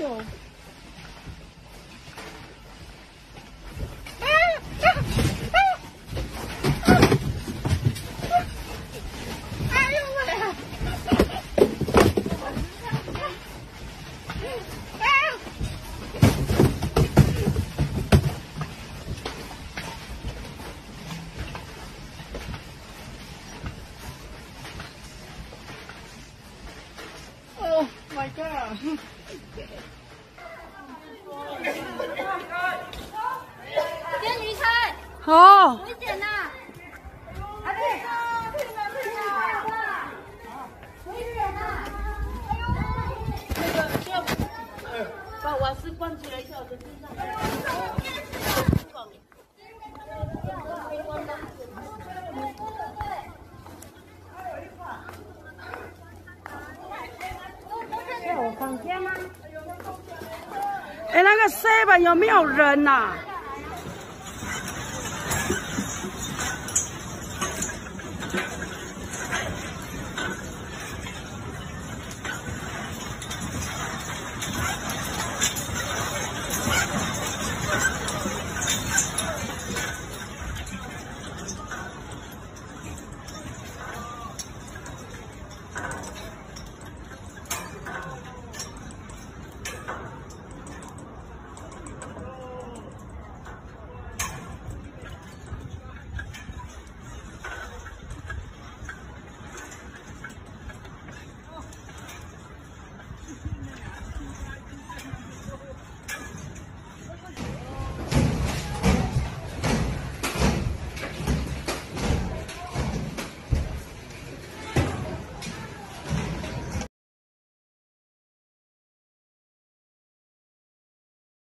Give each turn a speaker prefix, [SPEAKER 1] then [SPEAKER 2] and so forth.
[SPEAKER 1] 呦！my god！
[SPEAKER 2] 煎鱼菜，
[SPEAKER 1] 好，
[SPEAKER 2] 危险呐。阿弟，退了退了，回点呐。那个把瓦斯关起来一下，我的身上。
[SPEAKER 1] 哎，那个西门有没有人呐？